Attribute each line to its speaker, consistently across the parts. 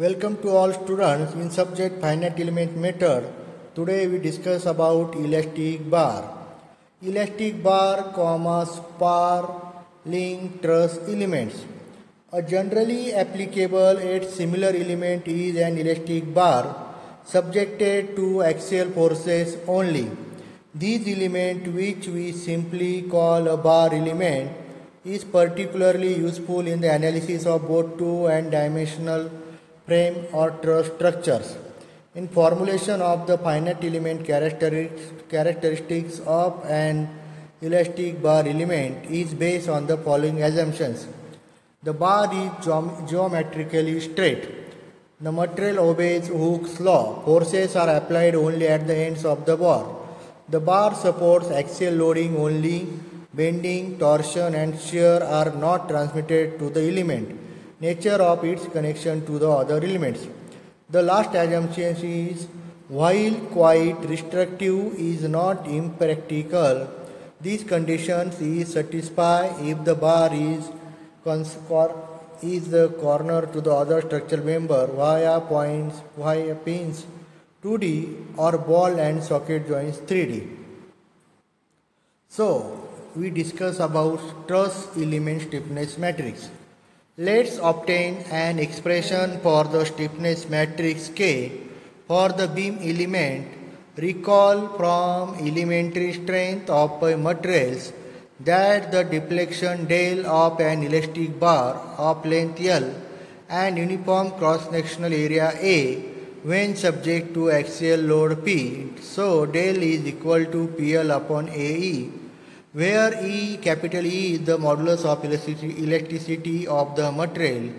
Speaker 1: Welcome to all students in subject finite element method. Today we discuss about elastic bar. Elastic bar, comma, spar, link, truss elements. A generally applicable yet similar element is an elastic bar subjected to axial forces only. This element which we simply call a bar element is particularly useful in the analysis of both two and dimensional frame or structures. In formulation of the finite element characteristics of an elastic bar element is based on the following assumptions. The bar is geom- geometrically straight. The material obeys Hooke's law. Forces are applied only at the ends of the bar. The bar supports axial loading only. Bending, torsion, and shear are not transmitted to the element. Nature of its connection to the other elements. The last assumption is while quite restrictive is not impractical. These conditions is satisfied if the bar is is the corner to the other structural member via points via pins 2D or ball and socket joints 3D. So we discuss about truss element stiffness matrix. Let's obtain an expression for the stiffness matrix K for the beam element. Recall from elementary strength of materials that the deflection del of an elastic bar of length L and uniform cross-sectional area A when subject to axial load P. So del is equal to PL upon AE where E capital E is the modulus of elasticity of the material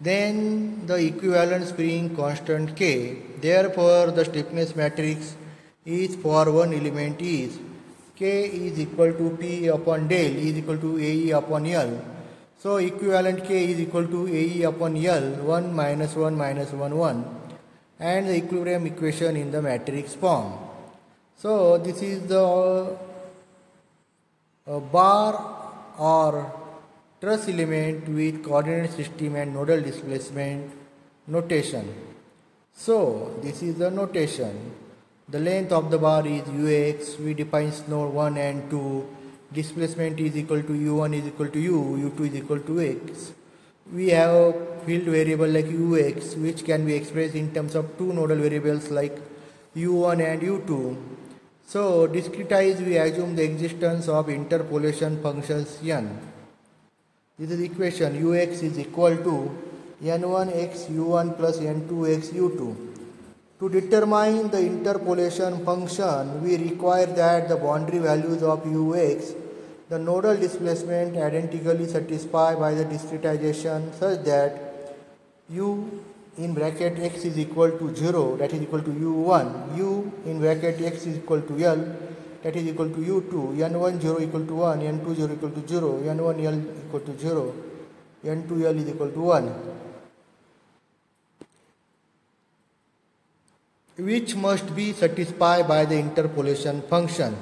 Speaker 1: then the equivalent spring constant K. Therefore the stiffness matrix is for one element is K is equal to P upon del is equal to AE upon L. So equivalent K is equal to AE upon L 1 minus 1 minus 1 1 and the equilibrium equation in the matrix form. So this is the uh, bar or truss element with coordinate system and nodal displacement notation. So this is the notation. The length of the bar is ux. We define node 1 and 2. Displacement is equal to u1 is equal to u, u2 is equal to x. We have a field variable like ux which can be expressed in terms of two nodal variables like u1 and u2. So discretize we assume the existence of interpolation functions n. This is equation ux is equal to n1x u1 plus n2x u2. To determine the interpolation function, we require that the boundary values of ux, the nodal displacement identically satisfied by the discretization such that u in bracket x is equal to 0 that is equal to u1, u in bracket x is equal to l that is equal to u2, n1 0 equal to 1, n2 0 equal to 0, n1 l equal to 0, n2 l is equal to 1. which must be satisfied by the interpolation function.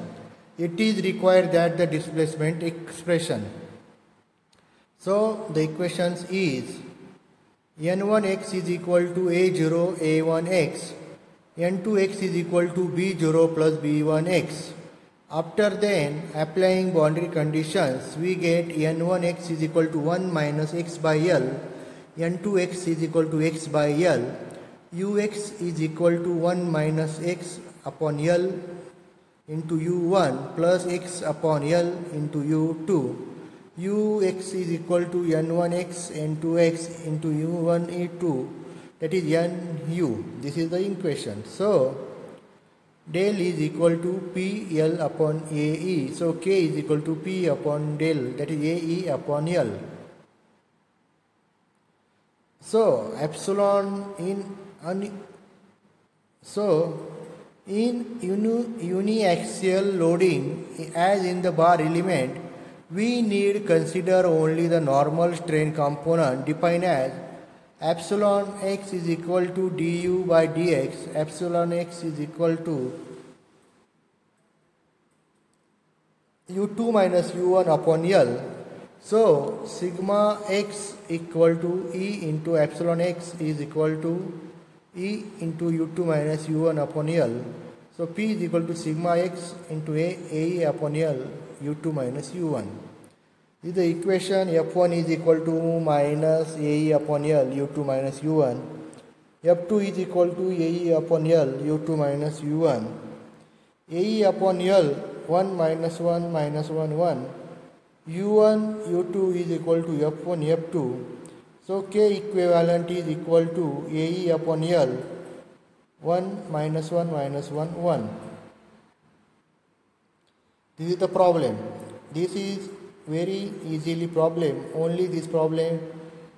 Speaker 1: It is required that the displacement expression. So the equations is n1x is equal to a0 a1x, n2x is equal to b0 plus b1x. After then applying boundary conditions we get n1x is equal to 1 minus x by l, n2x is equal to x by l, ux is equal to 1 minus x upon L into u1 plus x upon L into u2. Ux is equal to n1x n2x into u1 e2 that is nu. This is the equation. So del is equal to PL upon AE. So K is equal to P upon del that is AE upon L. So epsilon in so, in uni, uniaxial loading, as in the bar element, we need consider only the normal strain component defined as epsilon x is equal to du by dx, epsilon x is equal to u2 minus u1 upon L. So sigma x equal to E into epsilon x is equal to E into u2 minus u1 upon L. So P is equal to sigma x into A, A upon L u2 minus u1. This is the equation f1 is equal to minus A upon L u2 minus u1. f2 is equal to A upon L u2 minus u1. A upon L 1 minus 1 minus 1 1 u1 u2 is equal to f1 f2 so k equivalent is equal to ae upon l 1 minus 1 minus 1 1 this is the problem this is very easily problem only this problem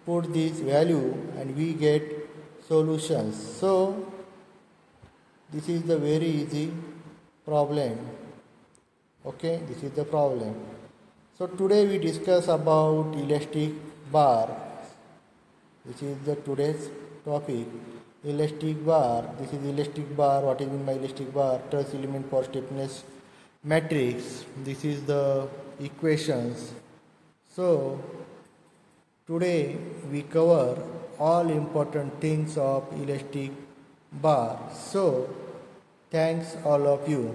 Speaker 1: put this value and we get solutions so this is the very easy problem okay this is the problem so today we discuss about elastic bar. This is the today's topic. Elastic bar. This is elastic bar. What is mean by elastic bar? Truss element for stiffness matrix. This is the equations. So today we cover all important things of elastic bar. So thanks all of you.